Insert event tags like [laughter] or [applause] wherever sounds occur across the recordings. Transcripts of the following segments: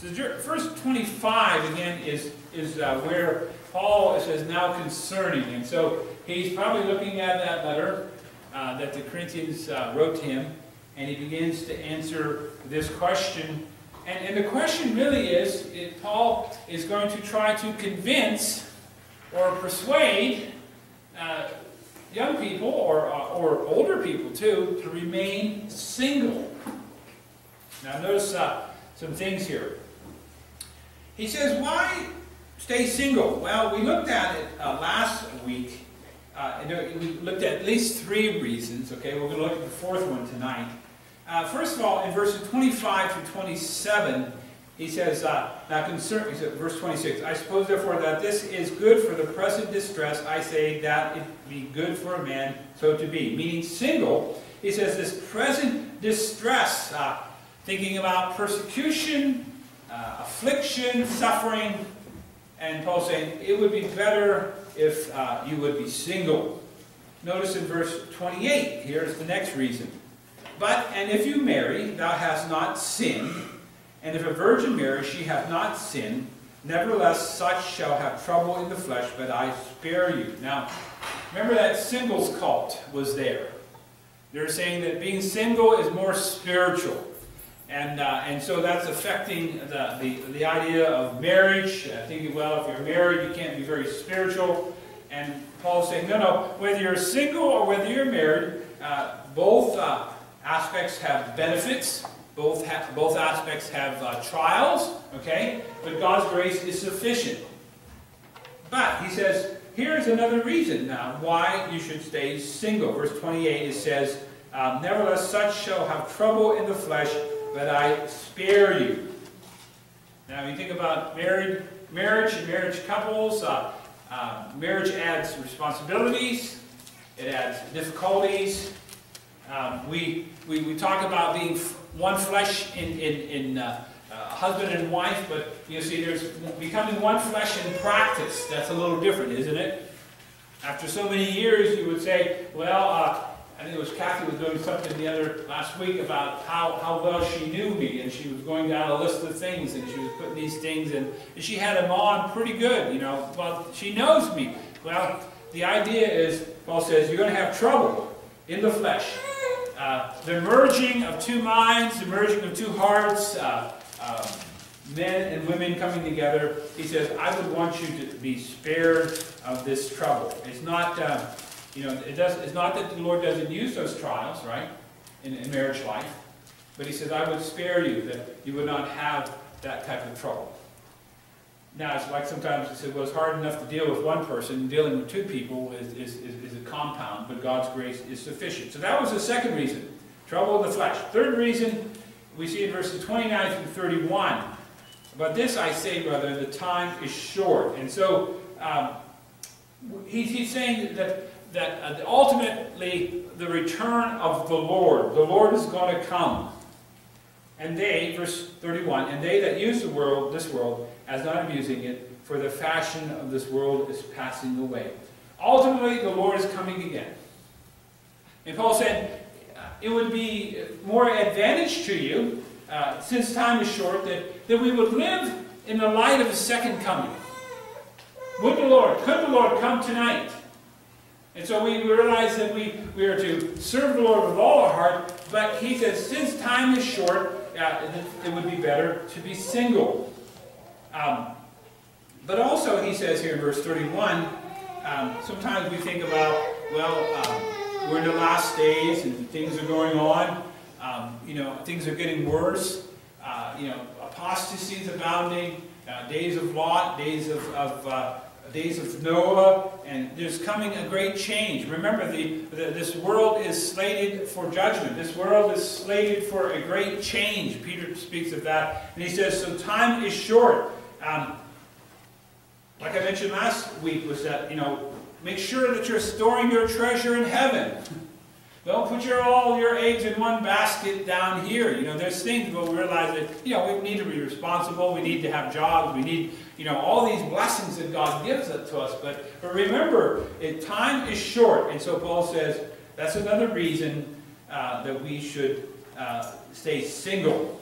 So verse 25 again is, is uh, where Paul says now concerning. And so he's probably looking at that letter uh, that the Corinthians uh, wrote to him, and he begins to answer this question. And, and the question really is, Paul is going to try to convince or persuade uh, young people or, uh, or older people too to remain single. Now notice uh, some things here. He says, why stay single? Well, we looked at it uh, last week. Uh, we looked at at least three reasons. Okay, we're going to look at the fourth one tonight. Uh, first of all, in verses 25 to 27, he says, uh, now concern, he said, verse 26, I suppose therefore that this is good for the present distress, I say that it be good for a man so to be. Meaning single, he says this present distress, uh, thinking about persecution, uh, affliction, suffering, and Paul saying it would be better if uh, you would be single. Notice in verse 28, here's the next reason. But, and if you marry, thou hast not sinned, and if a virgin marry, she hath not sinned, nevertheless such shall have trouble in the flesh, but I spare you. Now, remember that singles cult was there. They're saying that being single is more spiritual. And, uh, and so that's affecting the, the, the idea of marriage. Uh, thinking, well, if you're married, you can't be very spiritual. And Paul's saying, no, no, whether you're single or whether you're married, uh, both uh, aspects have benefits. Both, ha both aspects have uh, trials, okay? But God's grace is sufficient. But, he says, here's another reason now why you should stay single. Verse 28, it says, um, Nevertheless, such shall have trouble in the flesh, but I spare you. Now, when you think about married, marriage and marriage couples, uh, uh, marriage adds responsibilities, it adds difficulties. Um, we, we, we talk about being one flesh in, in, in uh, husband and wife, but you see, there's becoming one flesh in practice. That's a little different, isn't it? After so many years, you would say, well, uh, I think it was Kathy was doing something the other last week about how, how well she knew me, and she was going down a list of things, and she was putting these things, and, and she had them on pretty good, you know. Well, she knows me. Well, the idea is, Paul says, you're going to have trouble in the flesh. Uh, the merging of two minds, the merging of two hearts, uh, uh, men and women coming together. He says, I would want you to be spared of this trouble. It's not uh, you know, it does, it's not that the Lord doesn't use those trials, right, in, in marriage life, but he says, I would spare you that you would not have that type of trouble. Now, it's like sometimes he said, well, it's hard enough to deal with one person. Dealing with two people is, is, is, a compound, but God's grace is sufficient. So that was the second reason, trouble in the flesh. Third reason, we see in verses 29 through 31. But this I say, brother, the time is short. And so um, he's, he's saying that that uh, ultimately the return of the Lord, the Lord is going to come. And they, verse 31, and they that use the world, this world, as not abusing it, for the fashion of this world is passing away. Ultimately, the Lord is coming again. And Paul said, uh, it would be more advantage to you, uh, since time is short, that, that we would live in the light of his second coming. Would the Lord, could the Lord come tonight? And so we realize that we, we are to serve the Lord with all our heart, but he says, since time is short, uh, it would be better to be single. Um, but also, he says here in verse 31, um, sometimes we think about, well, um, we're in the last days and things are going on. Um, you know, things are getting worse. Uh, you know, apostasy is abounding. Uh, days of Lot, days of, of uh, days of Noah, and there's coming a great change. Remember, the, the, this world is slated for judgment. This world is slated for a great change. Peter speaks of that, and he says, so time is short. Um, like I mentioned last week, was that, you know, make sure that you're storing your treasure in heaven. Don't put your, all your eggs in one basket down here. You know, there's things we'll realize that, you know, we need to be responsible. We need to have jobs. We need, you know, all these blessings that God gives to us. But, but remember, it, time is short. And so Paul says that's another reason uh, that we should uh, stay single.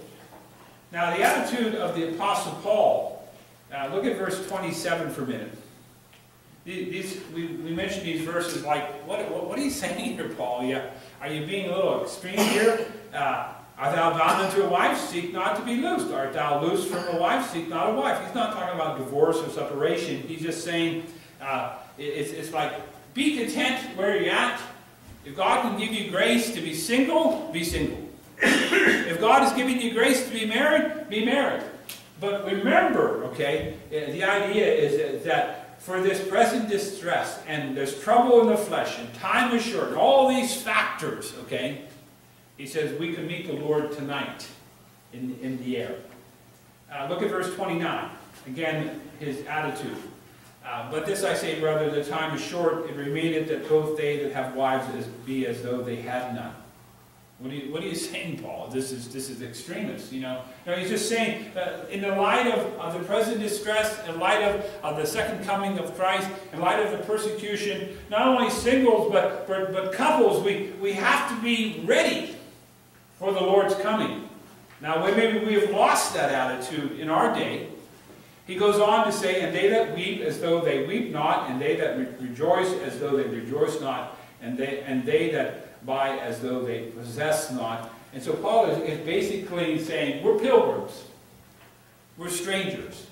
Now, the attitude of the Apostle Paul, uh, look at verse 27 for a minute. These, we, we mentioned these verses like, what, what, what, are you [laughs] saying here, Paul? Yeah, are you being a little extreme here? Uh, Art thou bound unto a wife? Seek not to be loosed. Art thou loosed from a wife? Seek not a wife. He's not talking about divorce or separation. He's just saying, uh, it's, it's like, be content where you're at. If God can give you grace to be single, be single. [coughs] if God is giving you grace to be married, be married. But remember, okay, uh, the idea is that for this present distress, and there's trouble in the flesh, and time is short, all these factors, okay, he says we can meet the Lord tonight in, in the air. Uh, look at verse 29. Again, his attitude. Uh, but this I say, brother, the time is short. It remaineth that both they that have wives be as though they had none. What are you, what are you [laughs] saying, Paul? This is, this is extremist, you know. No, he's just saying, uh, in the light of, of the present distress, in light of, of the second coming of Christ, in light of the persecution, not only singles, but, but, but couples, we, we have to be ready for the Lord's coming. Now, maybe we have lost that attitude in our day. He goes on to say, And they that weep as though they weep not, and they that re rejoice as though they rejoice not, and they, and they that buy as though they possess not. And so Paul is, is basically saying, we're pilgrims. We're strangers.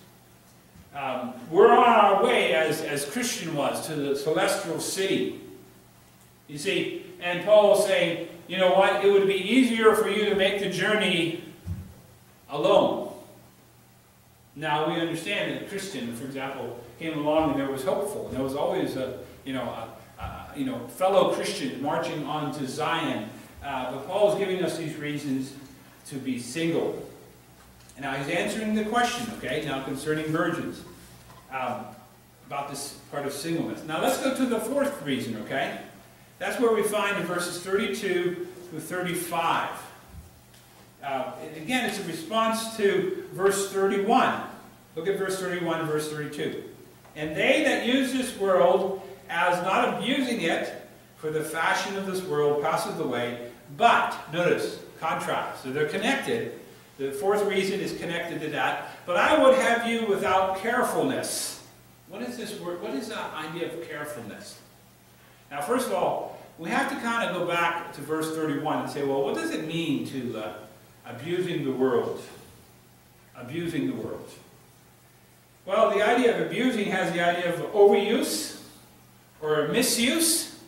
Um, we're on our way, as, as Christian was, to the celestial city. You see, and Paul is saying, you know what, it would be easier for you to make the journey alone. Now we understand that Christian, for example, came along and there was hopeful, and there was always a, you know, a, a you know, fellow Christian marching on to Zion. Uh, but Paul is giving us these reasons to be single. Now he's answering the question, okay, now concerning virgins, um, about this part of singleness. Now let's go to the fourth reason, okay? That's where we find in verses 32 through 35. Uh, again, it's a response to verse 31. Look at verse 31 and verse 32. And they that use this world as not abusing it, for the fashion of this world passeth away. But, notice, contrast. So they're connected. The fourth reason is connected to that. But I would have you without carefulness. What is this word? What is that idea of carefulness? Now, first of all, we have to kind of go back to verse 31 and say, well, what does it mean to uh, abusing the world? Abusing the world. Well, the idea of abusing has the idea of overuse or misuse.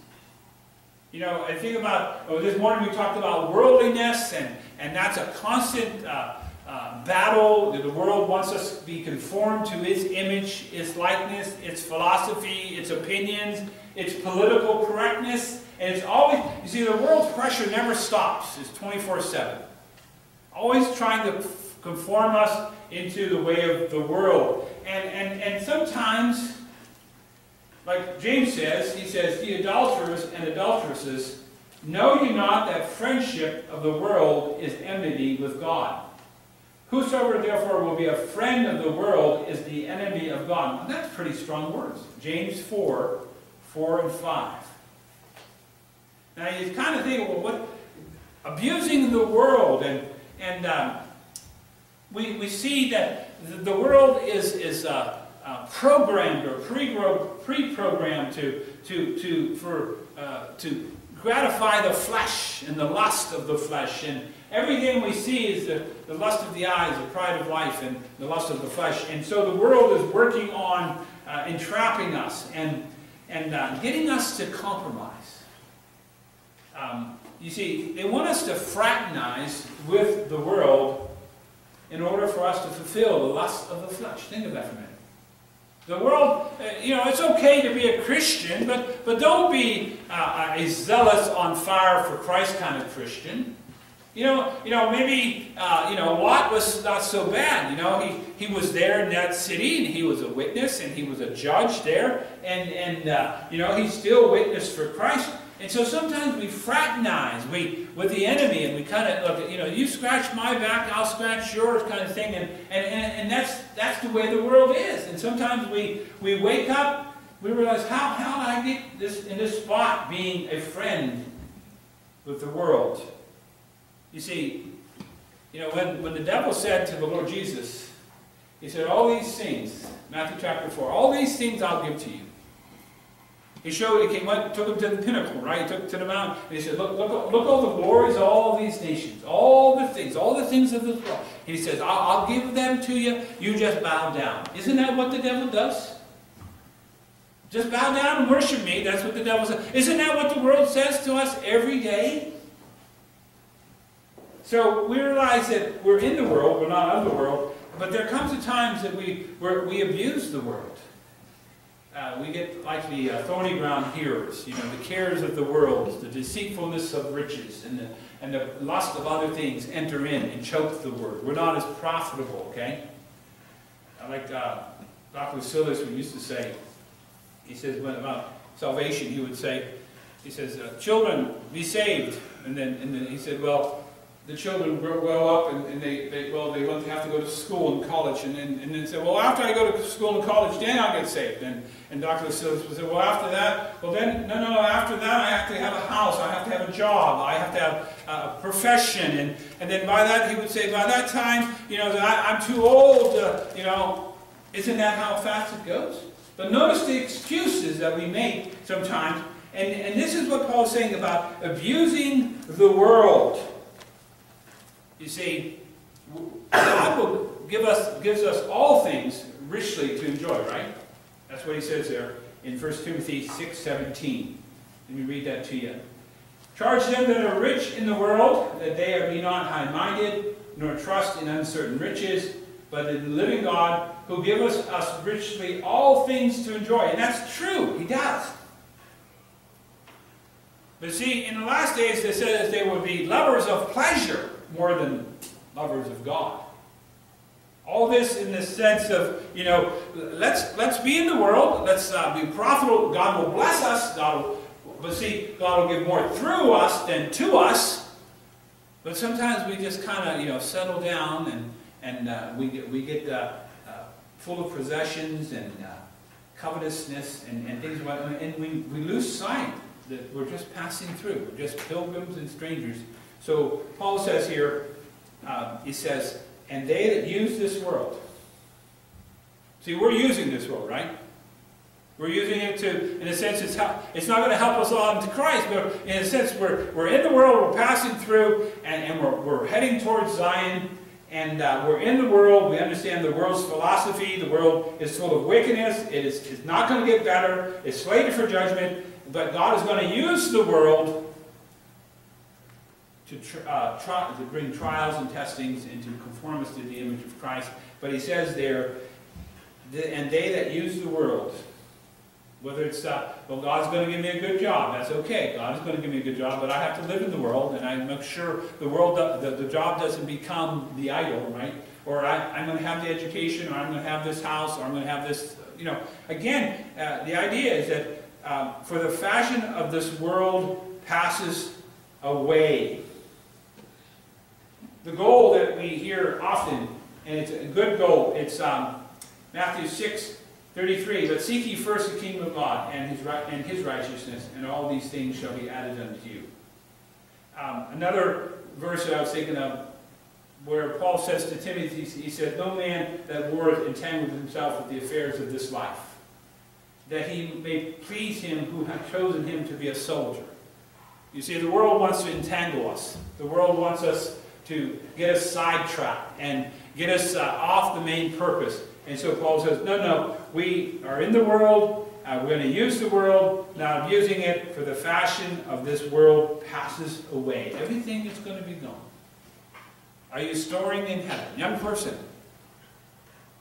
You know, I think about, oh, this morning we talked about worldliness, and, and that's a constant uh, uh, battle. The world wants us to be conformed to its image, its likeness, its philosophy, its opinions, its political correctness, and it's always, you see, the world's pressure never stops. It's 24-7. Always trying to conform us into the way of the world. And, and, and sometimes, like James says, he says, the adulterers and adulteresses, know you not that friendship of the world is enmity with God. Whosoever therefore will be a friend of the world is the enemy of God. that's pretty strong words. James 4, 4 and 5. Now you kind of think, well, what abusing the world, and and um, we we see that the world is is uh, uh, programmed or pre-programmed to to to for uh, to gratify the flesh and the lust of the flesh and everything we see is the, the lust of the eyes the pride of life and the lust of the flesh and so the world is working on uh, entrapping us and and uh, getting us to compromise. Um, you see, they want us to fraternize with the world in order for us to fulfill the lust of the flesh. Think of that for a minute. The world, uh, you know, it's okay to be a Christian, but, but don't be uh, a zealous, on fire for Christ kind of Christian. You know, you know, maybe, uh, you know, Lot was not so bad. You know, he, he was there in that city, and he was a witness, and he was a judge there, and, and uh, you know, he still witnessed for Christ. And so sometimes we fraternize we, with the enemy, and we kind of look at, you know, you scratch my back, I'll scratch yours kind of thing, and, and, and, and that's, that's the way the world is. And sometimes we, we wake up, we realize, how, how I get this in this spot being a friend with the world? You see, You know, when, when the devil said to the Lord Jesus, he said, all these things, Matthew chapter 4, all these things I'll give to you. He showed, he came, went, took him to the pinnacle, right? He took him to the mountain. And he said, look, look, look all the glories of all these nations, all the things, all the things of this world. And He says, I'll, I'll give them to you. You just bow down. Isn't that what the devil does? Just bow down and worship me. That's what the devil says. Isn't that what the world says to us every day? So we realize that we're in the world, we're not of the world, but there comes a times that we, we abuse the world. Uh, we get like the uh, thorny ground hearers, you know, the cares of the world, the deceitfulness of riches, and the, and the lust of other things enter in and choke the word. We're not as profitable, okay? I Like uh, Dr. Silas used to say, he says when about salvation, he would say, he says, uh, children, be saved. And then, and then he said, well, the children grow, up and, and they, they, well, they have to go to school and college. And then, and then say, well, after I go to school and college, then I'll get saved. And, and Dr. Would say, well, after that, well, then, no, no, after that, I have to have a house. I have to have a job. I have to have a profession. And, and then by that, he would say, by that time, you know, I, am too old, uh, you know, isn't that how fast it goes? But notice the excuses that we make sometimes. And, and this is what Paul's saying about abusing the world. You see, God will give us, gives us all things richly to enjoy, right? That's what he says there in 1 Timothy 6.17. Let me read that to you. Charge them that are rich in the world, that they be not high-minded, nor trust in uncertain riches, but in the living God, who give us, us richly all things to enjoy. And that's true, he does. But see, in the last days, they said that they would be lovers of pleasure more than lovers of God. All this in the sense of, you know, let's let's be in the world, let's uh, be profitable. God will bless us. God will, but see, God will give more through us than to us. But sometimes we just kind of, you know, settle down and and uh, we get we get uh, uh full of possessions and uh, covetousness and, and things like that, and we, we lose sight that we're just passing through. We're just pilgrims and strangers so Paul says here, uh, he says, and they that use this world. See, we're using this world, right? We're using it to, in a sense, it's, help, it's not going to help us on to Christ, but in a sense, we're, we're in the world, we're passing through, and, and we're, we're heading towards Zion, and uh, we're in the world. We understand the world's philosophy. The world is full of wickedness. It is it's not going to get better. It's slated for judgment. But God is going to use the world to, uh, try, to bring trials and testings and to conform us to the image of Christ. But he says there, and they that use the world, whether it's, uh, well, God's going to give me a good job. That's okay. God is going to give me a good job, but I have to live in the world, and I make sure the world, the, the job doesn't become the idol, right? Or I, am going to have the education, or I'm going to have this house, or I'm going to have this, you know. Again, uh, the idea is that um, for the fashion of this world passes away the goal that we hear often, and it's a good goal, it's um, Matthew 6, 33. But seek ye first the kingdom of God and his, and his righteousness, and all these things shall be added unto you. Um, another verse that I was thinking of, where Paul says to Timothy, he said, No man that warreth entangled himself with the affairs of this life, that he may please him who hath chosen him to be a soldier. You see, the world wants to entangle us. The world wants us to get us sidetracked and get us uh, off the main purpose. And so Paul says, no, no, we are in the world, uh, we're going to use the world, now abusing it for the fashion of this world passes away. Everything is going to be gone. Are you storing in heaven? Young person,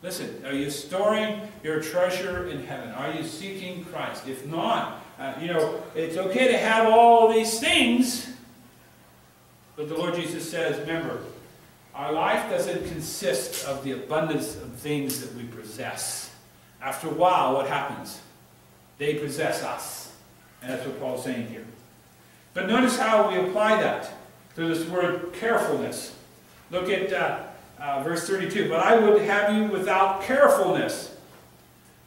listen, are you storing your treasure in heaven? Are you seeking Christ? If not, uh, you know, it's okay to have all these things, but the Lord Jesus says, remember, our life doesn't consist of the abundance of things that we possess. After a while, what happens? They possess us. And that's what Paul's saying here. But notice how we apply that to this word carefulness. Look at uh, uh, verse 32. But I would have you without carefulness.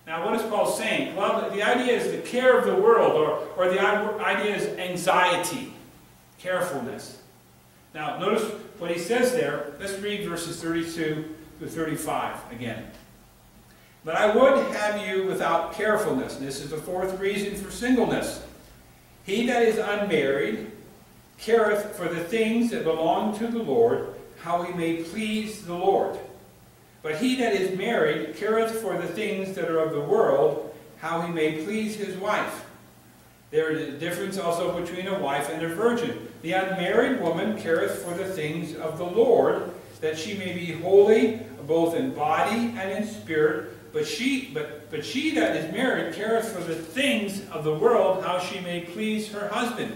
Now, what is Paul saying? Well, the idea is the care of the world, or, or the idea is anxiety, carefulness. Now, notice what he says there. Let's read verses 32 to 35 again. But I would have you without carefulness. This is the fourth reason for singleness. He that is unmarried careth for the things that belong to the Lord, how he may please the Lord. But he that is married careth for the things that are of the world, how he may please his wife. There is a difference also between a wife and a virgin. The unmarried woman careth for the things of the Lord, that she may be holy both in body and in spirit. But she, but, but she that is married careth for the things of the world, how she may please her husband.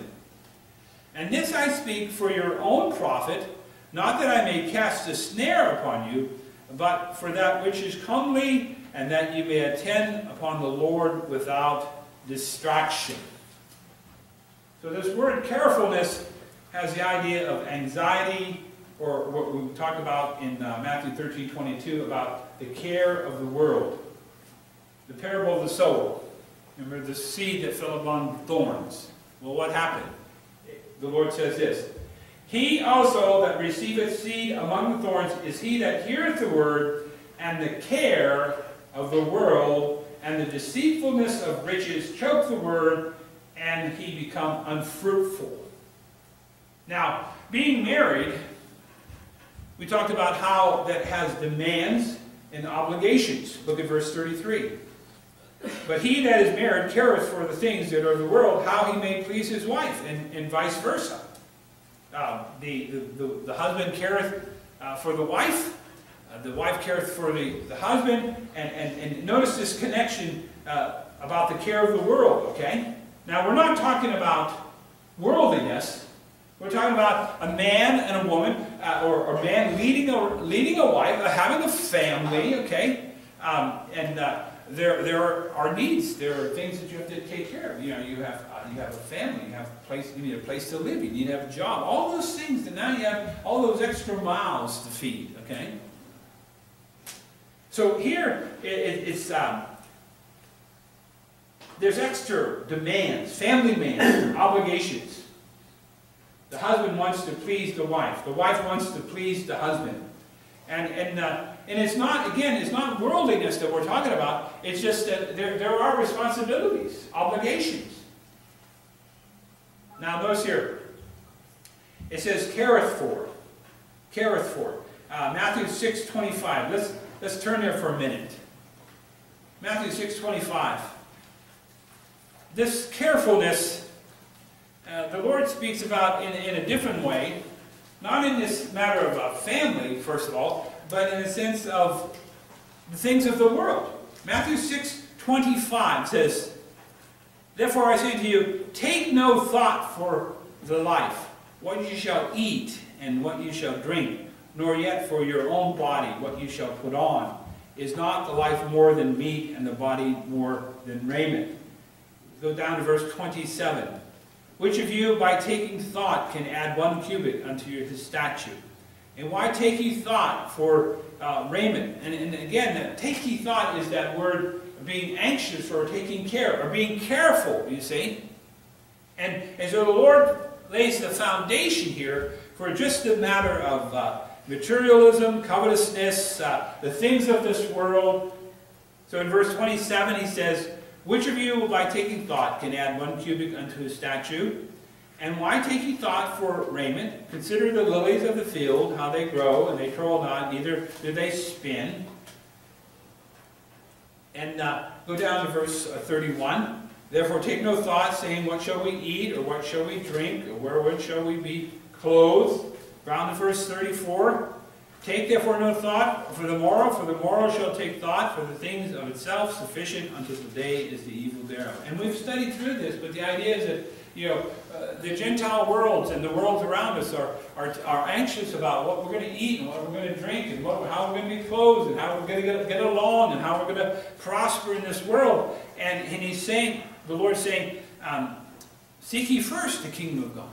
And this I speak for your own profit, not that I may cast a snare upon you, but for that which is comely, and that you may attend upon the Lord without distraction. So this word carefulness has the idea of anxiety, or what we talked about in uh, Matthew 13, 22, about the care of the world. The parable of the sower. Remember the seed that fell among thorns. Well, what happened? The Lord says this, He also that receiveth seed among the thorns is he that heareth the word, and the care of the world and the deceitfulness of riches choke the word, and he become unfruitful. Now, being married, we talked about how that has demands and obligations. Look at verse 33. But he that is married careth for the things that are of the world, how he may please his wife, and, and vice versa. Uh, the, the, the, husband careth uh, for the wife, uh, the wife careth for the, the husband, and, and, and notice this connection uh, about the care of the world, okay? Now, we're not talking about worldliness. We're talking about a man and a woman, uh, or, a man leading a, leading a wife, having a family, okay? Um, and there, there are needs. There are things that you have to take care of. You know, you have, you have a family, you have a place, you need a place to live, you need to have a job. All those things, and now you have all those extra mouths to feed, okay? So here, it, it, it's, um, there's extra demands, family demands, [coughs] obligations. The husband wants to please the wife. The wife wants to please the husband. And, and, uh, and it's not, again, it's not worldliness that we're talking about. It's just that there, there are responsibilities, obligations. Now notice here. It says careth for. Careth for. Uh, Matthew 6, 25. Let's, let's turn there for a minute. Matthew 6, 25 this carefulness, uh, the Lord speaks about in, in a different way, not in this matter of a family, first of all, but in a sense of the things of the world. Matthew 6, 25 says, Therefore I say to you, take no thought for the life, what you shall eat and what you shall drink, nor yet for your own body, what you shall put on. Is not the life more than meat, and the body more than raiment? Go down to verse 27. Which of you, by taking thought, can add one cubit unto his statue? And why take ye thought for uh, raiment? And, and again, take ye thought is that word being anxious or taking care, or being careful, you see. And, and so the Lord lays the foundation here for just a matter of uh, materialism, covetousness, uh, the things of this world. So in verse 27 he says, which of you, by taking thought, can add one cubit unto his statue? And why take ye thought for raiment? Consider the lilies of the field, how they grow, and they toil not, neither do they spin. And uh, go down to verse uh, 31. Therefore take no thought, saying, What shall we eat, or what shall we drink, or wherewith shall we be clothed? Round to verse 34. Take therefore no thought for the morrow, for the morrow shall take thought for the things of itself. Sufficient unto the day is the evil thereof. And we've studied through this, but the idea is that you know uh, the Gentile worlds and the worlds around us are, are, are anxious about what we're going to eat and what we're going to drink and what, how we're going to be clothed and how we're going to get, along and how we're going to prosper in this world. And, and he's saying, the Lord's saying, um, seek ye first the kingdom of God.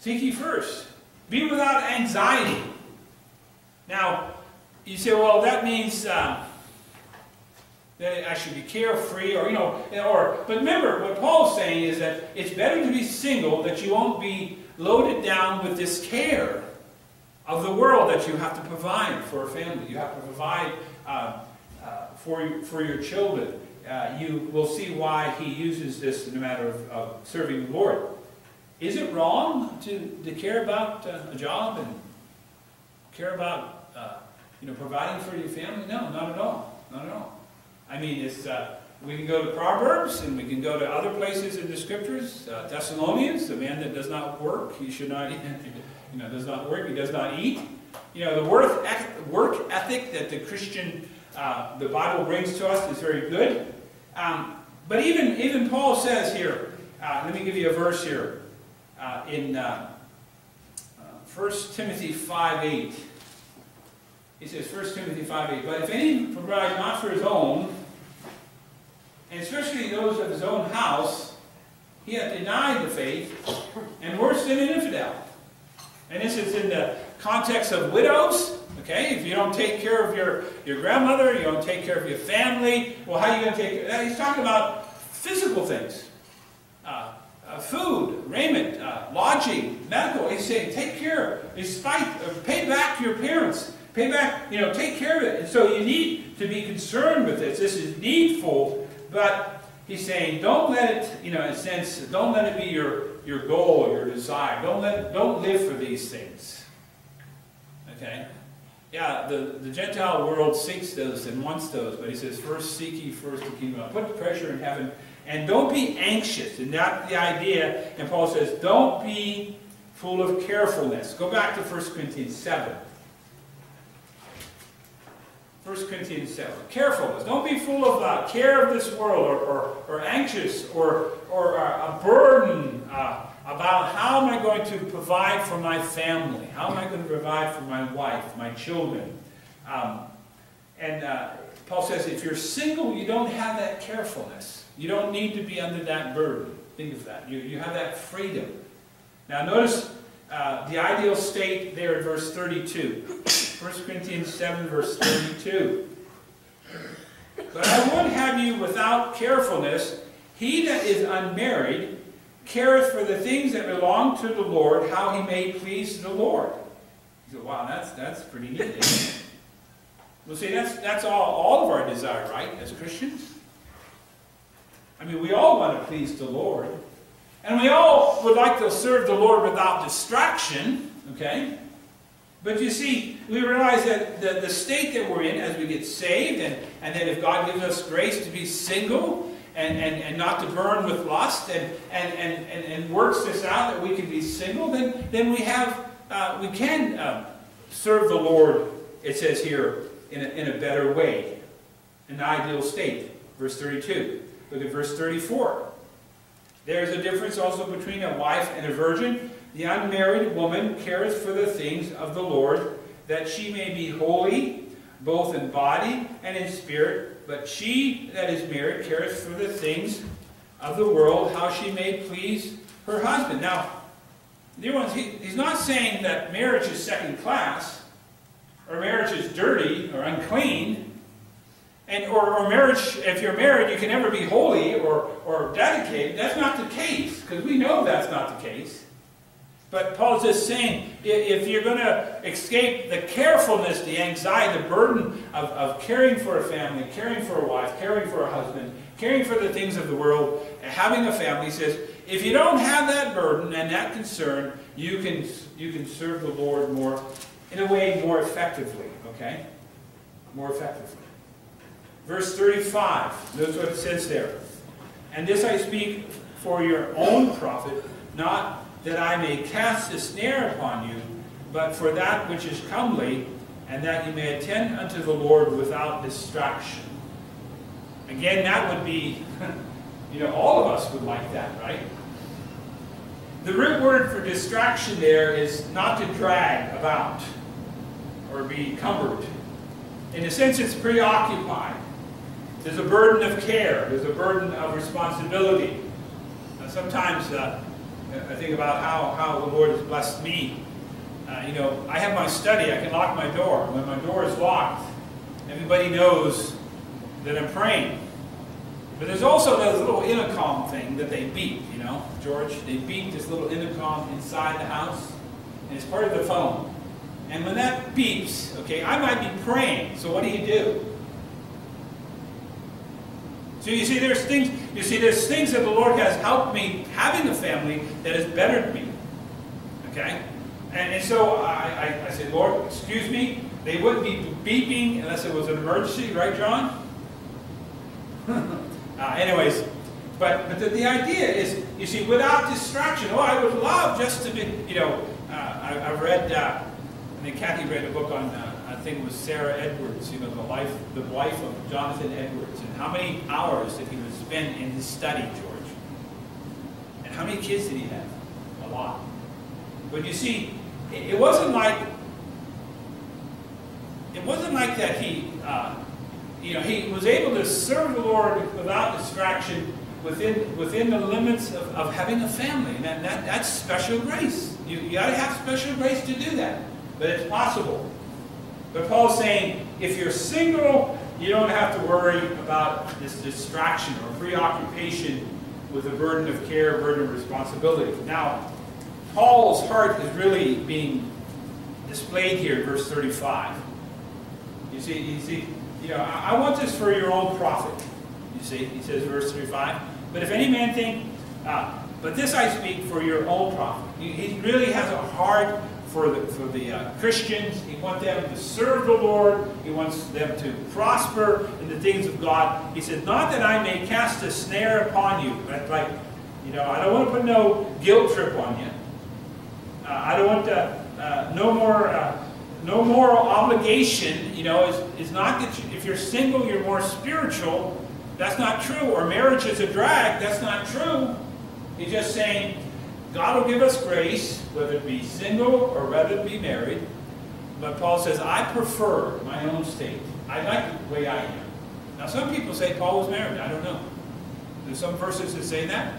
Seek ye first. Be without anxiety. Now, you say, well, that means uh, that I should be carefree, or, you know, or, but remember, what Paul's saying is that it's better to be single, that you won't be loaded down with this care of the world that you have to provide for a family. You have to provide uh, uh, for, for your children. Uh, you will see why he uses this in a matter of, of serving the Lord. Is it wrong to, to care about uh, a job and care about uh, you know, providing for your family? No, not at all. Not at all. I mean, it's, uh, we can go to Proverbs and we can go to other places in the scriptures. Uh, Thessalonians, the man that does not work, he should not, [laughs] you know, does not work, he does not eat. You know, the work, work ethic that the Christian, uh, the Bible brings to us is very good. Um, but even, even Paul says here, uh, let me give you a verse here uh, in uh, 1 uh, Timothy 5 8. He says, 1 Timothy 5 8, but if any provide not for his own, and especially those of his own house, he hath denied the faith, and worse than an infidel. And this is in the context of widows. Okay, if you don't take care of your, your grandmother, you don't take care of your family, well, how are you going to take care? He's talking about physical things. Uh, uh, food, raiment, uh, lodging, medical. He's saying take care, despite, pay back your parents. Pay back, you know, take care of it. And so you need to be concerned with this. This is needful, but he's saying don't let it, you know, in a sense, don't let it be your, your goal your desire. Don't, let, don't live for these things. Okay? Yeah, the, the Gentile world seeks those and wants those, but he says, first seek ye first the kingdom. Put the pressure in heaven and don't be anxious. And that's the idea. And Paul says, don't be full of carefulness. Go back to 1 Corinthians 7. 1 Corinthians 7. Carefulness. Don't be full of uh, care of this world or, or, or anxious or, or uh, a burden uh, about how am I going to provide for my family? How am I going to provide for my wife, my children? Um, and uh, Paul says if you're single, you don't have that carefulness. You don't need to be under that burden. Think of that. You, you have that freedom. Now notice uh, the ideal state there in verse 32. 1 Corinthians 7 verse 32. But I would have you without carefulness. He that is unmarried careth for the things that belong to the Lord, how he may please the Lord. You say, wow, that's, that's pretty neat. Well, see, that's, that's all, all of our desire, right, as Christians? I mean, we all want to please the Lord. And we all would like to serve the Lord without distraction, okay? But you see, we realize that the, the state that we're in as we get saved, and, and that if God gives us grace to be single and, and, and not to burn with lust, and, and, and, and, and works this out that we can be single, then, then we have, uh, we can uh, serve the Lord, it says here, in a, in a better way, an ideal state. Verse 32. Look at verse 34. There is a difference also between a wife and a virgin. The unmarried woman careth for the things of the Lord, that she may be holy, both in body and in spirit. But she that is married careth for the things of the world, how she may please her husband. Now, dear ones, he, he's not saying that marriage is second class, or marriage is dirty or unclean. And, or, or marriage, if you're married, you can never be holy or, or dedicated. That's not the case, because we know that's not the case. But Paul's just saying, if you're going to escape the carefulness, the anxiety, the burden of, of caring for a family, caring for a wife, caring for a husband, caring for the things of the world, having a family, says, if you don't have that burden and that concern, you can, you can serve the Lord more, in a way, more effectively, okay? More effectively. Verse 35, notice what it says there. And this I speak for your own profit, not that I may cast a snare upon you, but for that which is comely, and that you may attend unto the Lord without distraction. Again, that would be, [laughs] you know, all of us would like that, right? The root word for distraction there is not to drag about or be cumbered. In a sense, it's preoccupied. There's a burden of care. There's a burden of responsibility. And sometimes uh, I think about how, how the Lord has blessed me. Uh, you know, I have my study. I can lock my door. When my door is locked, everybody knows that I'm praying. But there's also this little intercom thing that they beep, you know, George. They beep this little intercom inside the house, and it's part of the phone. And when that beeps, okay, I might be praying, so what do you do? So you see, there's things, you see, there's things that the Lord has helped me having a family that has bettered me. Okay? And, and so I, I, I said, Lord, excuse me, they wouldn't be beeping unless it was an emergency, right, John? [laughs] uh, anyways, but, but the, the, idea is, you see, without distraction, oh, I would love just to be, you know, uh, I, I read, uh, I think Kathy read a book on uh, think it was Sarah Edwards, you know, the life, the wife of Jonathan Edwards, and how many hours did he spend in his study, George? And how many kids did he have? A lot. But you see, it, it wasn't like it wasn't like that he, uh, you know, he was able to serve the Lord without distraction within within the limits of, of having a family. And that, that, that's special grace. You, you got to have special grace to do that. But it's possible. But Paul's saying, if you're single, you don't have to worry about this distraction or preoccupation with the burden of care, burden of responsibility. Now, Paul's heart is really being displayed here in verse 35. You see, you see, you know, I want this for your own profit. You see, he says, verse 35. But if any man think, uh, but this I speak for your own profit. He really has a heart for the, for the uh, Christians. He wants them to serve the Lord. He wants them to prosper in the things of God. He said, not that I may cast a snare upon you. But like, you know, I don't want to put no guilt trip on you. Uh, I don't want to, uh, no more, uh, no moral obligation. You know, is, is not that you, if you're single, you're more spiritual. That's not true. Or marriage is a drag. That's not true. He's just saying, God will give us grace, whether it be single or whether it be married. But Paul says, I prefer my own state. I like the way I am. Now, some people say Paul was married. I don't know. There's some verses that say that.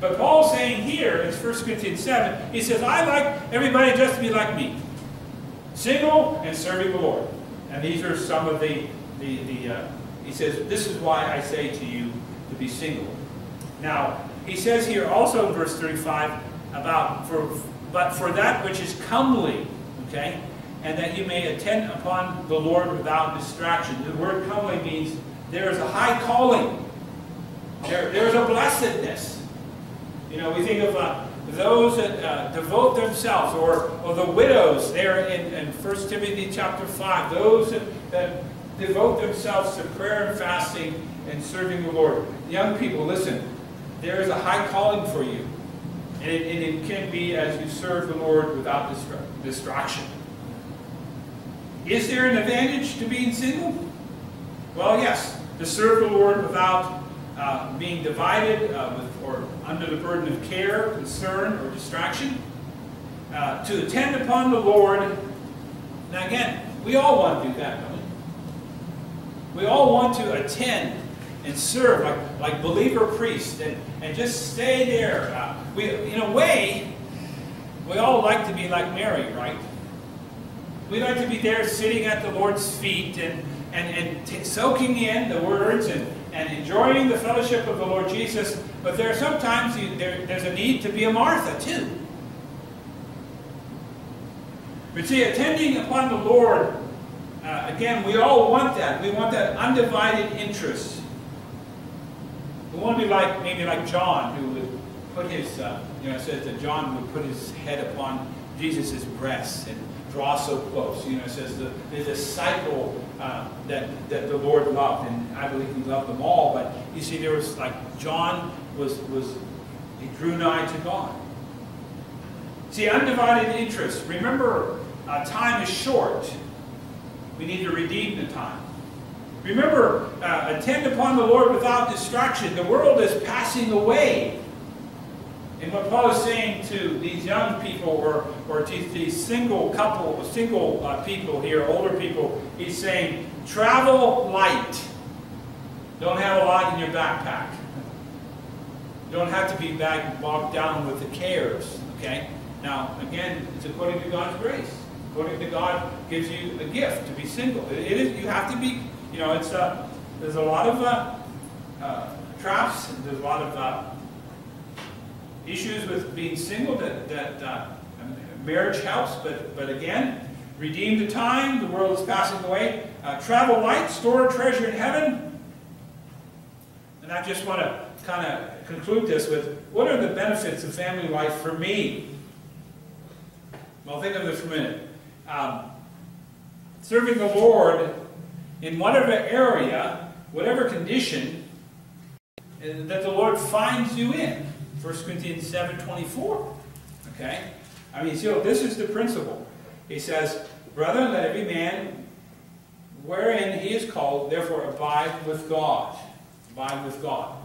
But Paul's saying here in 1 Corinthians 7, he says, I like everybody just to be like me. Single and serving the Lord. And these are some of the, the, the uh, he says, this is why I say to you to be single. Now, he says here also in verse 35 about, for, but for that which is comely, okay, and that you may attend upon the Lord without distraction. The word comely means there is a high calling. There, there's a blessedness. You know, we think of uh, those that uh, devote themselves, or, or the widows there in, in 1 Timothy chapter 5, those that, that devote themselves to prayer and fasting and serving the Lord. Young people, listen, there is a high calling for you. And it, and it can be as you serve the Lord without distra distraction. Is there an advantage to being single? Well, yes. To serve the Lord without uh, being divided uh, with, or under the burden of care, concern, or distraction. Uh, to attend upon the Lord. Now again, we all want to do that, don't we? We all want to attend and serve like, like believer priests and, and just stay there. Uh, we, in a way, we all like to be like Mary, right? We like to be there sitting at the Lord's feet and, and, and soaking in the words and, and enjoying the fellowship of the Lord Jesus. But there are sometimes you, there, there's a need to be a Martha too. But see, attending upon the Lord, uh, again, we all want that. We want that undivided interest we want to be like, maybe like John, who would put his, uh, you know, it says that John would put his head upon Jesus' breast and draw so close. You know, it says the, the disciple uh, that, that the Lord loved, and I believe he loved them all, but you see, there was like, John was, was he drew nigh to God. See, undivided interest. Remember, uh, time is short. We need to redeem the time. Remember, uh, attend upon the Lord without distraction. The world is passing away. And what Paul is saying to these young people or, or to these single couple, single uh, people here, older people, he's saying, travel light. Don't have a lot in your backpack. You don't have to be back, bogged down with the cares, okay? Now, again, it's according to God's grace. According to God gives you a gift to be single. It is, you have to be you know, it's uh, there's a lot of uh, uh, traps, there's a lot of uh, issues with being single that, that marriage helps, but, but again, redeem the time, the world is passing away. Travel light, store treasure in heaven. And I just want to kind of conclude this with, what are the benefits of family life for me? Well, think of this for a minute. Um, serving the Lord in whatever area, whatever condition uh, that the Lord finds you in. 1 Corinthians 7, 24. Okay? I mean, so this is the principle. He says, Brethren, let every man wherein he is called, therefore abide with God. Abide with God.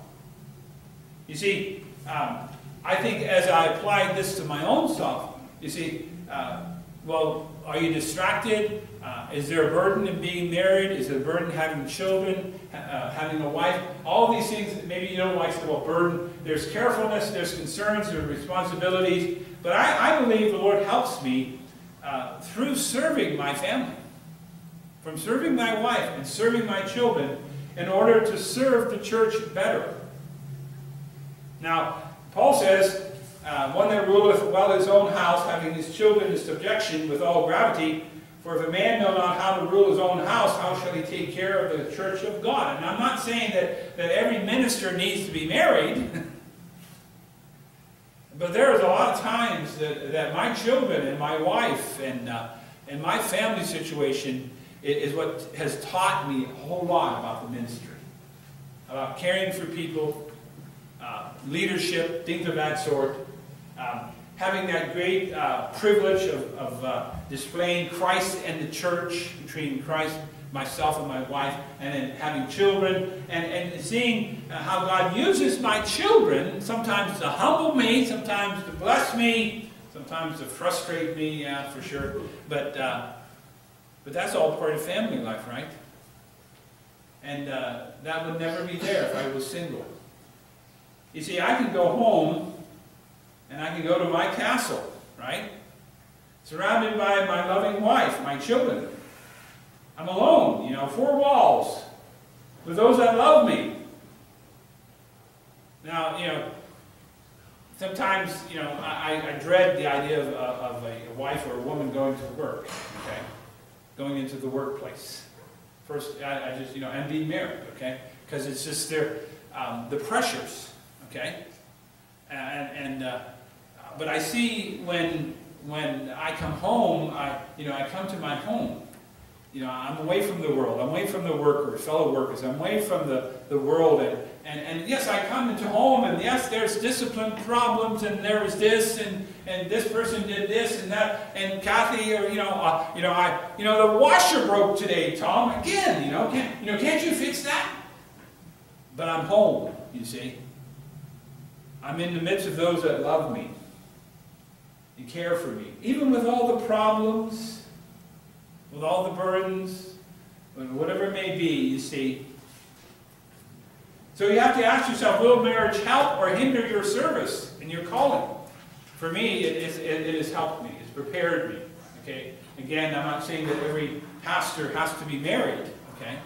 You see, um, I think as I applied this to my own self, you see, uh, well, are you distracted? Uh, is there a burden in being married? Is there a burden having children, uh, having a wife? All these things, maybe you don't like to call burden. There's carefulness, there's concerns, there's responsibilities. But I, I believe the Lord helps me uh, through serving my family, from serving my wife and serving my children in order to serve the church better. Now, Paul says, uh, one that ruleth well his own house, having his children in subjection with all gravity. For if a man know not how to rule his own house, how shall he take care of the church of God? And I'm not saying that, that every minister needs to be married. [laughs] But there's a lot of times that, that my children and my wife and, uh, and my family situation is, is what has taught me a whole lot about the ministry. About caring for people, uh, leadership, things of that sort. Um, having that great uh, privilege of, of uh, displaying Christ and the church between Christ myself and my wife, and then having children, and, and seeing uh, how God uses my children, sometimes to humble me, sometimes to bless me, sometimes to frustrate me, yeah, for sure. But, uh, but that's all part of family life, right? And uh, that would never be there if I was single. You see, I can go home, and I can go to my castle, right? Surrounded by my loving wife, my children. I'm alone, you know, four walls with those that love me. Now, you know, sometimes, you know, I, I dread the idea of, of a wife or a woman going to work, okay? Going into the workplace. First, I, I just, you know, and being married, okay? Because it's just their, um, the pressures, okay? And, and uh, but I see when, when I come home, I, you know, I come to my home, you know, I'm away from the world. I'm away from the workers, fellow workers. I'm away from the, the world. And, and, and yes, I come into home, and yes, there's discipline problems, and there's this, and, and this person did this, and that, and Kathy, or, you know, uh, you know, I, you know, the washer broke today, Tom. Again, you know, can't, you know, can't you fix that? But I'm home, you see. I'm in the midst of those that love me and care for me. Even with all the problems, with all the burdens, whatever it may be, you see. So you have to ask yourself, will marriage help or hinder your service and your calling? For me, it, it, it has helped me. It's prepared me. Okay. Again, I'm not saying that every pastor has to be married. Okay.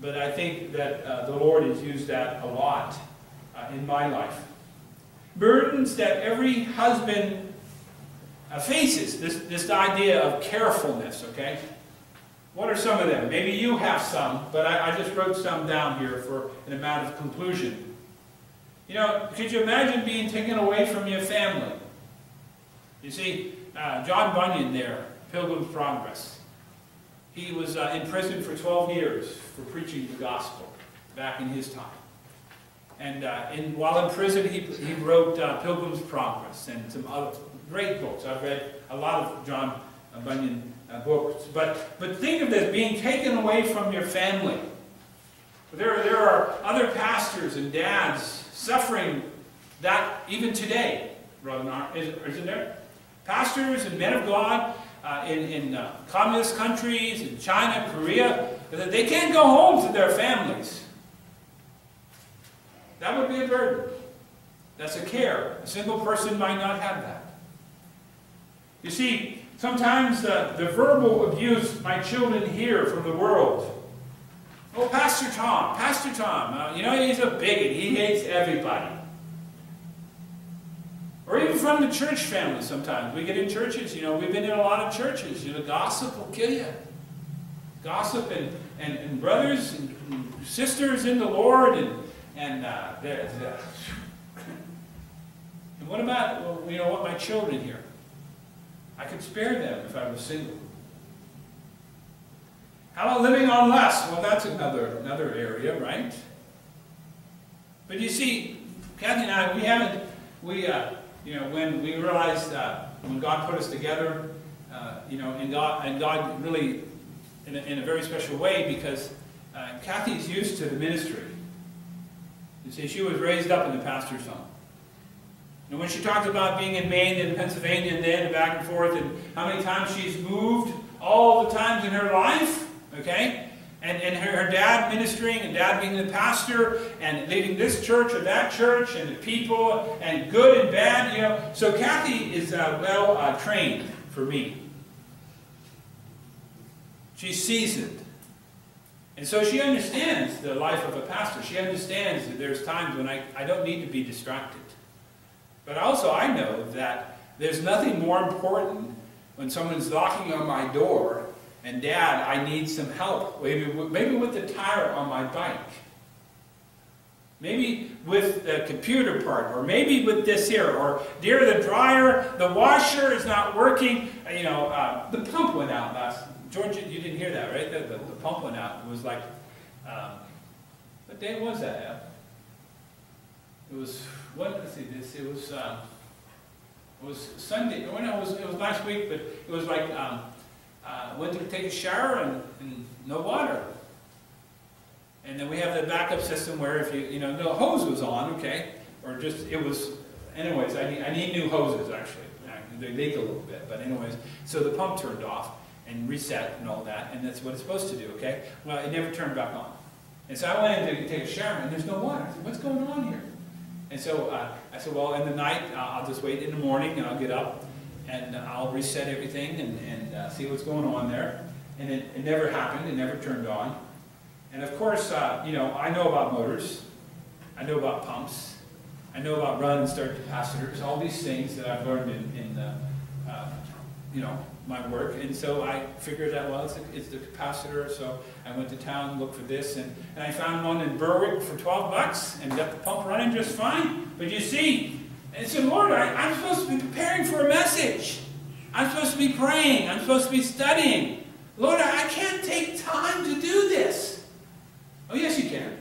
But I think that uh, the Lord has used that a lot uh, in my life. Burdens that every husband faces this, this idea of carefulness, okay? What are some of them? Maybe you have some, but I, I just wrote some down here for an amount of conclusion. You know, could you imagine being taken away from your family? You see, uh, John Bunyan there, Pilgrim's Progress. He was uh, in prison for 12 years for preaching the gospel back in his time. And uh, in, while in prison, he, he wrote uh, Pilgrim's Progress and some other great books. I've read a lot of John Bunyan uh, books. But, but think of this, being taken away from your family. There, there are other pastors and dads suffering that even today, isn't there? Pastors and men of God uh, in, in uh, communist countries, in China, Korea, they can't go home to their families. That would be a burden. That's a care. A single person might not have that. You see, sometimes the, the verbal abuse my children hear from the world. Oh, Pastor Tom, Pastor Tom, uh, you know, he's a bigot. He hates everybody. Or even from the church family sometimes. We get in churches, you know, we've been in a lot of churches. You know, gossip will kill you. Gossip and, and, and brothers and, and sisters in the Lord and, and uh, there, there. [laughs] And what about, you know, what my children hear? I could spare them if I was single. How about living on less? Well, that's another, another area, right? But you see, Kathy and I, we haven't, we, uh, you know, when we realized uh, when God put us together, uh, you know, and God, and God really, in a, in a very special way, because uh, Kathy's used to the ministry. You see, she was raised up in the pastor's home. And when she talked about being in Maine and Pennsylvania and then and back and forth, and how many times she's moved all the times in her life, okay? And, and her, her dad ministering, and dad being the pastor, and leading this church or that church, and the people, and good and bad, you know. So Kathy is uh, well uh, trained for me. She's seasoned. And so she understands the life of a pastor. She understands that there's times when I, I don't need to be distracted. But also I know that there's nothing more important when someone's knocking on my door and Dad, I need some help. Maybe, maybe with the tire on my bike. Maybe with the computer part, or maybe with this here, or dear, the dryer, the washer is not working. You know, uh, the pump went out last. George, you didn't hear that, right? The, the, the pump went out. It was like, um, what day was that? It was what? Let's see this. It was uh, it was Sunday. No, no, it was it was last week, but it was like um, uh, went to take a shower and, and no water. And then we have the backup system where if you, you know, the hose was on, okay, or just, it was, anyways, I need, I need new hoses actually. They leak a little bit, but anyways, so the pump turned off and reset and all that, and that's what it's supposed to do, okay? Well, it never turned back on. And so I went in to take a shower, and there's no water. Said, What's going on here? And so uh, I said, well, in the night, uh, I'll just wait in the morning, and I'll get up, and I'll reset everything and, and uh, see what's going on there. And it, it, never happened, it never turned on. And of course, uh, you know, I know about motors, I know about pumps, I know about run and start capacitors, all these things that I've learned in, in uh, you know, my work. And so I figured out, well, it's, it's the capacitor. So I went to town, looked for this, and, and I found one in Berwick for 12 bucks and got the pump running just fine. But you see, and said, Lord, I, I'm supposed to be preparing for a message. I'm supposed to be praying. I'm supposed to be studying. Lord, I can't take time to do this. Oh, yes, you can.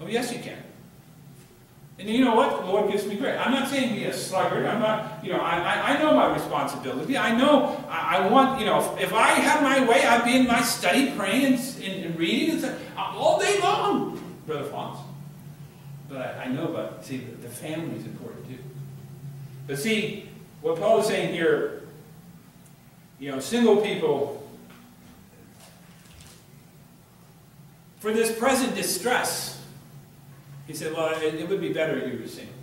Oh, yes, you can. And you know what? The Lord gives me grace. I'm not saying be a sluggard. I'm not, you know, I, I know my responsibility. I know I, I want, you know, if, if, I had my way, I'd be in my study praying and, and, and reading and uh, all day long, Brother Fonz. But I, I know, but see, the, the family is important too. But see, what Paul is saying here, you know, single people, for this present distress, he said, well, it, it would be better if you were single.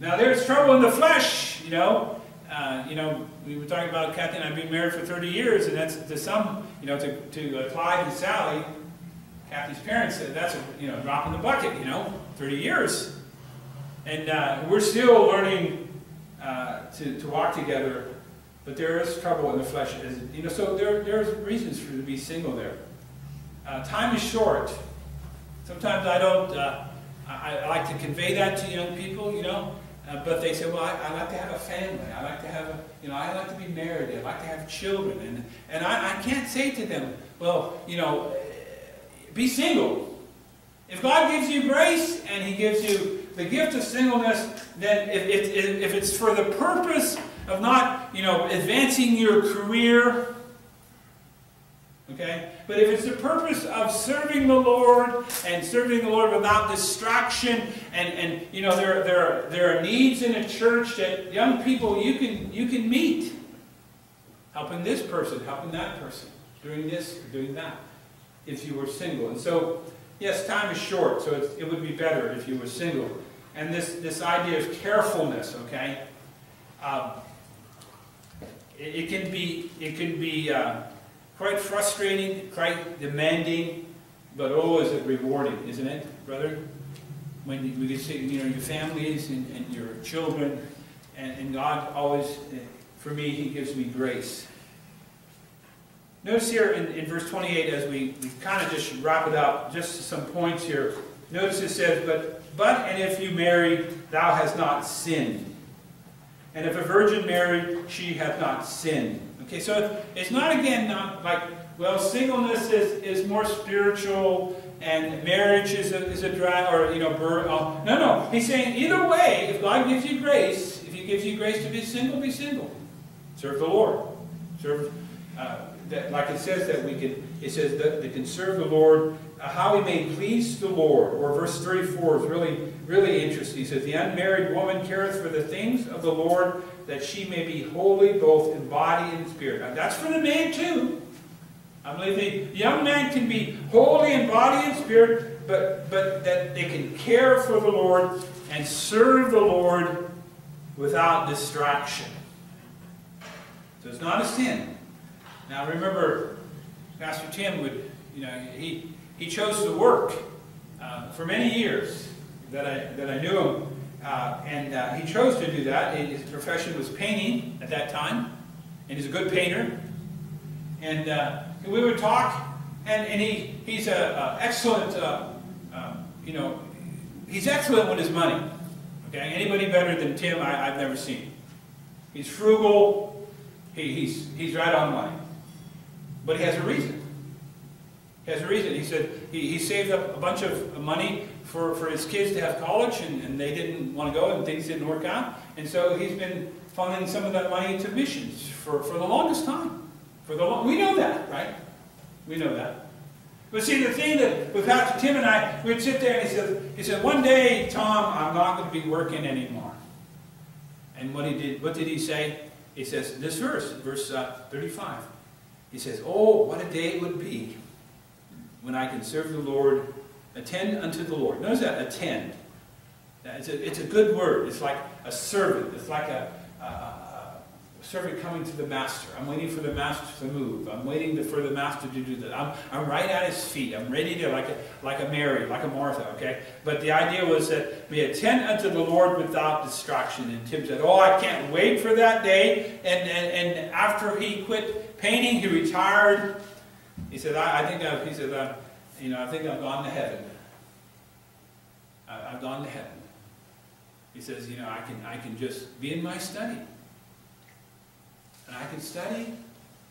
Now, there's trouble in the flesh, you know. Uh, you know, we were talking about Kathy and I being married for 30 years, and that's to some, you know, to, to Clyde and Sally, Kathy's parents said that's a you know drop in the bucket. You know, 30 years, and uh, we're still learning uh, to to walk together. But there is trouble in the flesh, you know. So there there's reasons for to be single there. Uh, time is short. Sometimes I don't. Uh, I, I, like to convey that to young people, you know. Uh, but they say, well, I, I, like to have a family. I like to have, a, you know, I like to be married. I like to have children. And, and I, I can't say to them, well, you know, be single. If God gives you grace and He gives you the gift of singleness, then if, if, if it's for the purpose of not, you know, advancing your career, okay? But if it's the purpose of serving the Lord and serving the Lord without distraction, and, and you know, there, there, there are needs in a church that young people you can, you can meet. Helping this person, helping that person, doing this, doing that if you were single. And so, yes, time is short, so it would be better if you were single. And this, this idea of carefulness, okay, um, it, it, can be, it can be uh, quite frustrating, quite demanding, but it rewarding, isn't it, brother? When we see, you know, your families and, and your children, and, and God always, eh, for me, He gives me grace. Notice here in, in verse 28, as we, we kind of just wrap it up, just some points here. Notice it says, but, but and if you marry, thou hast not sinned. And if a virgin married, she hath not sinned. Okay, so it's not again not like, well, singleness is, is more spiritual and marriage is a, is a drag, or, you know, birth. Oh, no, no. He's saying either way, if God gives you grace, if He gives you grace to be single, be single. Serve the Lord. Serve, uh, that, like it says that we can, it says that they can serve the Lord, uh, how we may please the Lord. Or verse 34 is really, really interesting. He says, The unmarried woman careth for the things of the Lord, that she may be holy both in body and spirit. Now that's for the man too. I believe the young man can be holy in body and spirit, but, but that they can care for the Lord and serve the Lord without distraction. So it's not a sin. Now remember, Pastor Tim would, you know, he, he chose to work uh, for many years that I, that I knew him. Uh, and uh, he chose to do that. His profession was painting at that time. And he's a good painter. And, uh, we would talk, and, and he, he's an excellent, uh, uh, you know, he's excellent with his money. Okay, anybody better than Tim, I, have never seen. He's frugal. He, he's, he's right on money. But he has a reason. He has a reason. He said he, he saved up a bunch of money for, for his kids to have college, and, and they didn't want to go, and things didn't work out. And so he's been funneling some of that money into missions for, for the longest time. For the long, we know that, right? We know that. But see, the thing that with Pastor Tim and I, we'd sit there and he said, he said, one day, Tom, I'm not going to be working anymore. And what he did, what did he say? He says, this verse, verse uh, 35. He says, oh, what a day it would be when I can serve the Lord, attend unto the Lord. Notice that, attend. It's a, it's a good word. It's like a servant. It's like a, a servant coming to the master. I'm waiting for the master to move. I'm waiting for the master to do that. I'm, I'm right at his feet. I'm ready to, like a, like a Mary, like a Martha, okay? But the idea was that we attend unto the Lord without distraction. And Tim said, oh, I can't wait for that day. And, and, and after he quit painting, he retired. He said, I, I think I've, he said, I, you know, I think I've gone to heaven. I've gone to heaven. He says, you know, I can, I can just be in my study and I can study,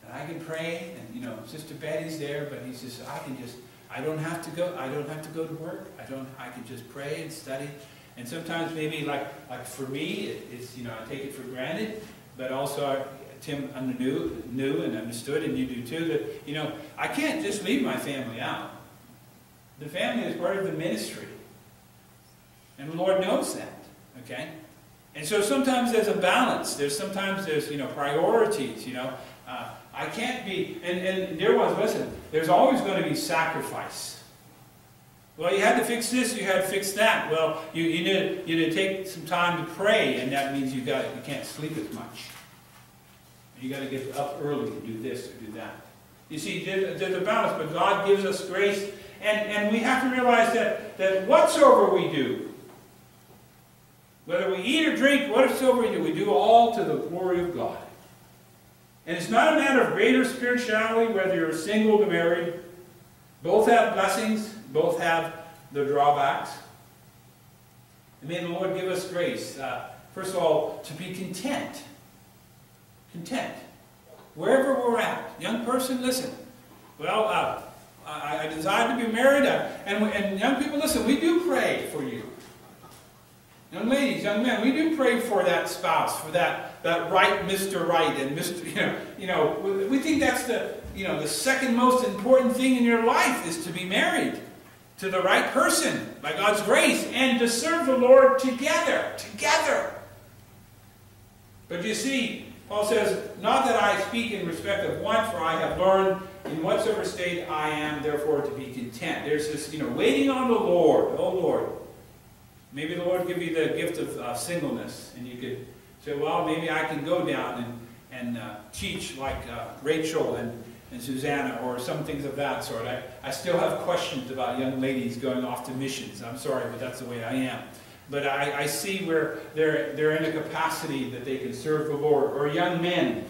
and I can pray, and you know, Sister Betty's there, but he says, I can just, I don't have to go, I don't have to go to work. I don't, I can just pray and study. And sometimes maybe like, like for me, it, it's, you know, I take it for granted, but also I, Tim knew, knew and understood, and you do too, that, you know, I can't just leave my family out. The family is part of the ministry. And the Lord knows that, okay? And so sometimes there's a balance. There's sometimes there's, you know, priorities, you know. Uh, I can't be, and, and dear ones, listen, there's always going to be sacrifice. Well, you had to fix this, you had to fix that. Well, you, you, need, you need to take some time to pray, and that means you got you can't sleep as much. You got to get up early to do this or do that. You see, there's a balance, but God gives us grace, and, and we have to realize that, that whatsoever we do, whether we eat or drink, whatsoever do, we do all to the glory of God. And it's not a matter of greater spirituality, whether you're single or married. Both have blessings, both have the drawbacks. And may the Lord give us grace, uh, first of all, to be content. Content. Wherever we're at. Young person, listen. Well, uh, I, I, desire to be married, uh, and, and young people, listen, we do pray for you. Young ladies, young men, we do pray for that spouse, for that, that right Mr. Right and Mr. [laughs] You know, you know, we think that's the, you know, the second most important thing in your life is to be married to the right person by God's grace and to serve the Lord together, together. But you see, Paul says, Not that I speak in respect of one, for I have learned in whatsoever state I am, therefore, to be content. There's this, you know, waiting on the Lord. Oh, Lord. Maybe the Lord give you the gift of uh, singleness, and you could say, well, maybe I can go down and, and uh, teach like uh, Rachel and, and Susanna, or some things of that sort. I, I still have questions about young ladies going off to missions. I'm sorry, but that's the way I am. But I, I see where they're, they're in a capacity that they can serve the Lord. Or young men.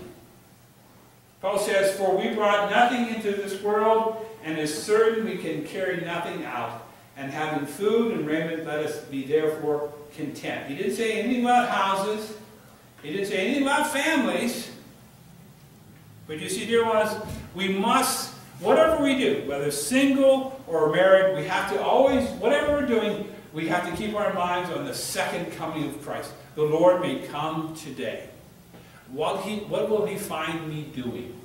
Paul says, For we brought nothing into this world, and is certain we can carry nothing out. And having food and raiment, let us be therefore content. He didn't say anything about houses. He didn't say anything about families. But you see, dear ones, we must, whatever we do, whether single or married, we have to always, whatever we're doing, we have to keep our minds on the second coming of Christ. The Lord may come today. What, he, what will he find me doing?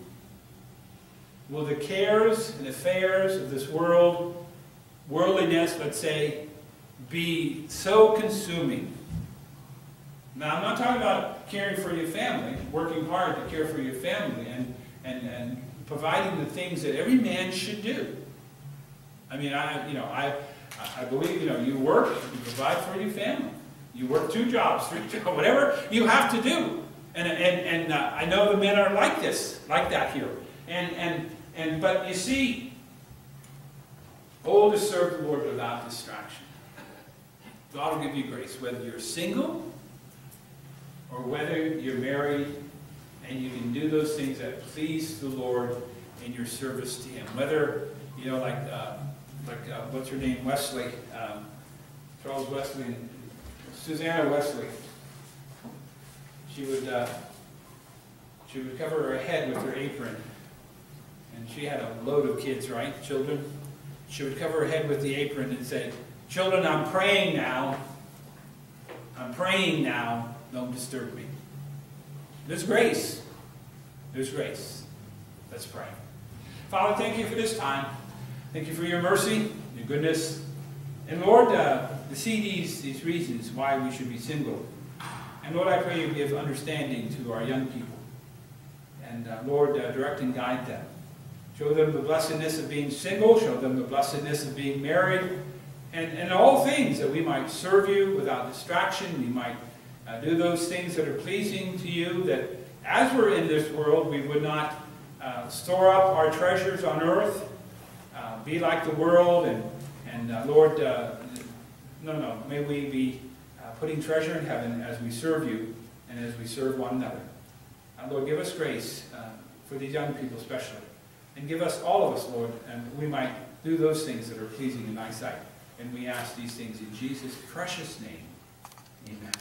Will the cares and affairs of this world, worldliness, let's say, be so consuming? Now, I'm not talking about caring for your family, working hard to care for your family, and, and, and providing the things that every man should do. I mean, I, you know, I, I believe, you know, you work, you provide for your family. You work two jobs, three jobs, [laughs] whatever you have to do. And, and, and uh, I know the men are like this, like that here. And, and, and, but you see, oh, to serve the Lord without distraction. God will give you grace, whether you're single or whether you're married, and you can do those things that please the Lord in your service to Him. Whether, you know, like, uh, like uh, what's her name, Wesley, um, Charles Wesley, and Susanna Wesley. She would, uh, she would cover her head with her apron, and she had a load of kids, right, children. She would cover her head with the apron and say, "Children, I'm praying now. I'm praying now. Don't disturb me." There's grace. There's grace. Let's pray. Father, thank you for this time. Thank you for your mercy, your goodness. And Lord, uh, to see these, these reasons why we should be single. And Lord, I pray you give understanding to our young people. And uh, Lord, uh, direct and guide them. Show them the blessedness of being single. Show them the blessedness of being married. And, and all things that we might serve you without distraction. We might uh, do those things that are pleasing to you. That as we're in this world, we would not uh, store up our treasures on earth. Uh, be like the world. And, and uh, Lord, uh, no, no. May we be uh, putting treasure in heaven as we serve you and as we serve one another. Lord, give us grace for these young people especially. And give us, all of us, Lord, and we might do those things that are pleasing in thy sight. And we ask these things in Jesus' precious name. Amen.